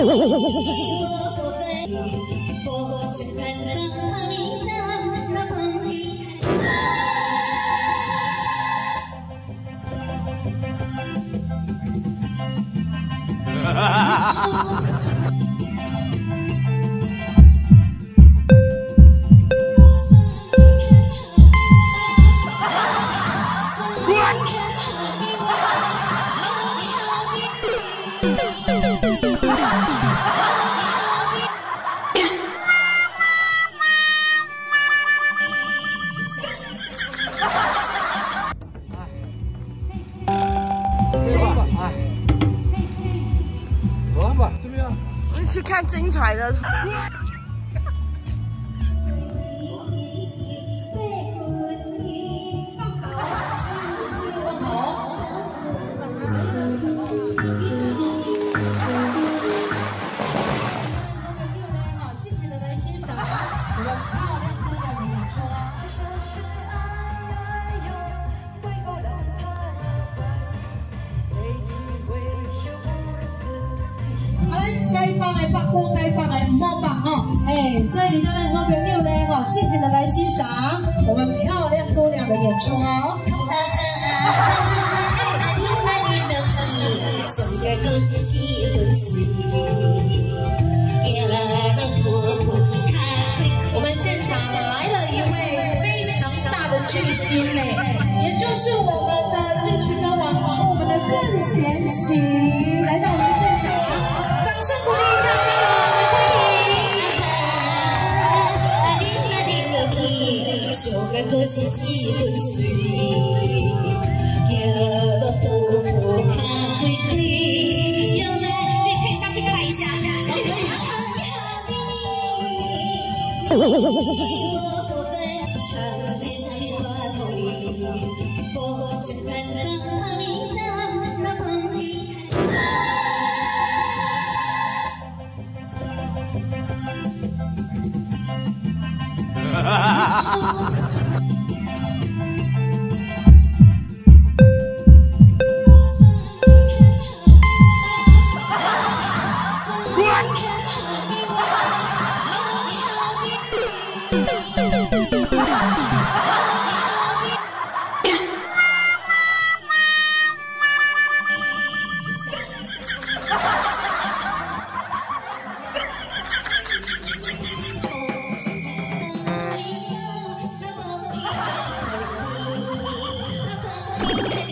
Ha ha ha ha! 去看精彩的。该放的放，不该放的唔好放哦。哎，所以你家的好朋友呢，哈，尽情的来欣赏我们漂亮姑娘的演出哦。我们现场来了一位非常大的巨星呢，也就是我们的进群的网红，我们的任贤齐来到和弦四分碎，行到步步脚开开。要问你开下去在哪里？哎呀，哎呀，哎呀！我我我，穿了天上的万，天上的我，我要你，我要你，哇哇哇哇哇！地上的我，我要你，我要你，哇哇。